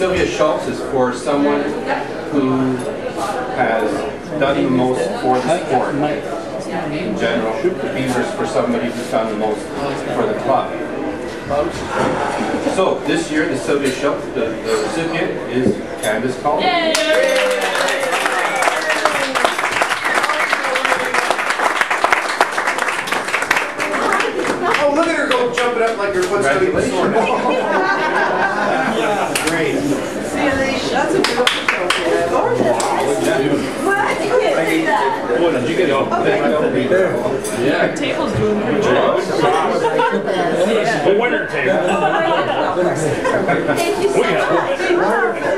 Sylvia Shultz is for someone who has done the most for the sport in general. Beaver's for somebody who's done the most for the club. So this year, the Sylvia Shultz, the, the recipient is Candace Collins. Oh, look at her go jumping up like her foot's going to be What? You can't say did you get all Yeah. Table's doing pretty well. The winner table. Thank you so much.